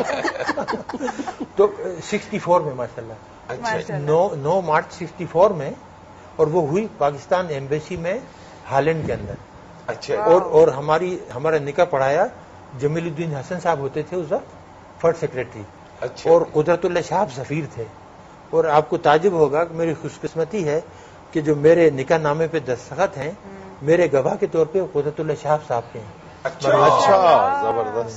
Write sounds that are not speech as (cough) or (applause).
(laughs) तो sixty four में माशाल्लाह। अच्छा। नौ नौ मार्च सिक्सटी फोर में और वो हुई पाकिस्तान एम्बेसी में हालैंड के अंदर। अच्छा। और और हमारी हमारा निका पढ़ाया जमीलुद्दीन हसन साहब होते थे उस वक्त फ़र्स्ट सेक्रेटरी। अच्छा। और कुदरतुल्ला साहब सफीर थे। और आपको ताजुब होगा कि मेरी खुशकस्मती है कि जो मेरे निका नामे पे दस्तखत हैं हम्म। मेरे गवाह के तौर पे कुदरतुल्ला साहब साहब के हैं। अच्छा। अच्छा ज़बरदस्त।